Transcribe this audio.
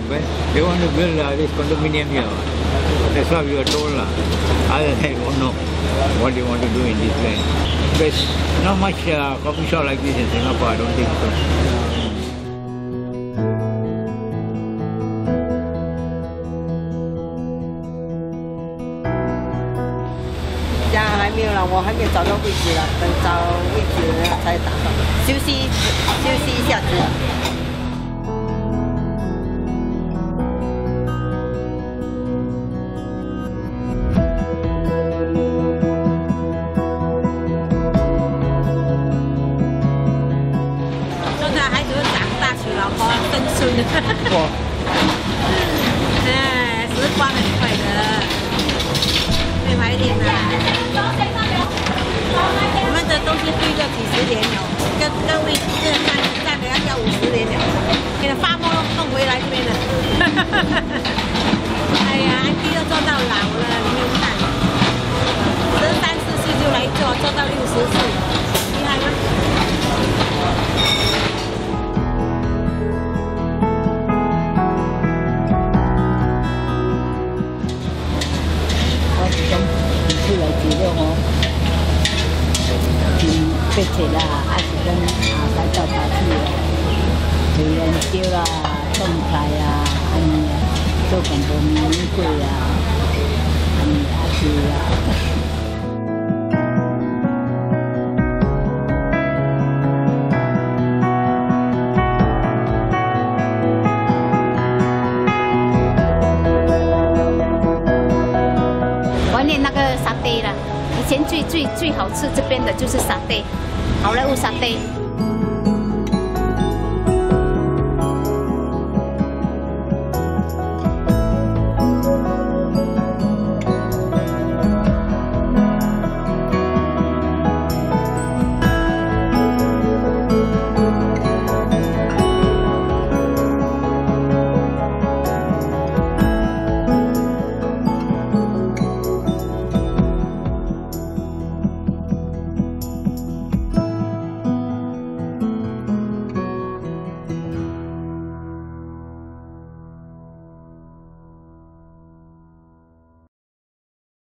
They want to build uh, this condominium here. That's what we were told. lah. Other than don't know what they want to do in this land. There's not much uh, coffee shop like this in Singapore, I don't think so. 家还没有了，我还没有找到位置了，等找位置了才打算休息休息一下子。 老婆真孙。哇 哎，时光很快的，会排练的。我们的东西堆了几十年了，跟各位这站站了要要五十年了，给他发梦弄回来这边的。出来住了吼，嗯，迫切啦，还是讲啊，该到哪去啊？做研究啊，种菜啊，安尼啊，做广播免贵啊，安尼啊是啊。怀念那个沙爹啦，最最最好吃这边的就是沙爹，好莱坞沙爹。